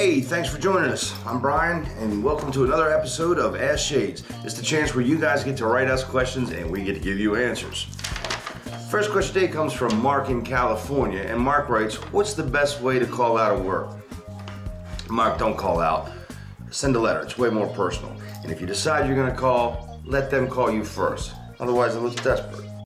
Hey, thanks for joining us. I'm Brian, and welcome to another episode of Ask Shades. It's the chance where you guys get to write us questions and we get to give you answers. First question today comes from Mark in California, and Mark writes, What's the best way to call out of work? Mark, don't call out. Send a letter, it's way more personal. And if you decide you're gonna call, let them call you first. Otherwise, it looks desperate.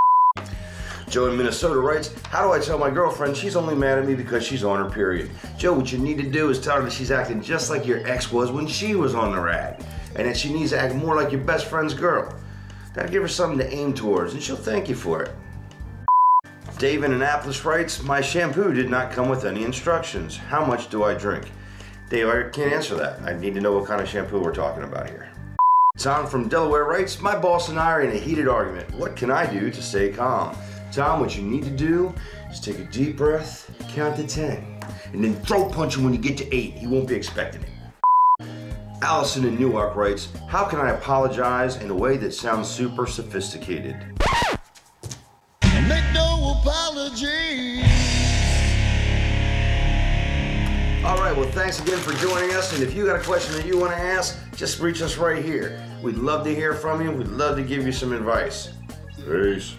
Joe in Minnesota writes, How do I tell my girlfriend she's only mad at me because she's on her period? Joe, what you need to do is tell her that she's acting just like your ex was when she was on the rag, and that she needs to act more like your best friend's girl. That'll give her something to aim towards, and she'll thank you for it. Dave in Annapolis writes, My shampoo did not come with any instructions. How much do I drink? Dave, I can't answer that. I need to know what kind of shampoo we're talking about here. Tom from Delaware writes, My boss and I are in a heated argument. What can I do to stay calm? Tom, what you need to do is take a deep breath, count to 10, and then throat punch him when you get to 8. He won't be expecting it. Allison in Newark writes, How can I apologize in a way that sounds super sophisticated? Make no apology. All right, well, thanks again for joining us. And if you got a question that you want to ask, just reach us right here. We'd love to hear from you. We'd love to give you some advice. Peace.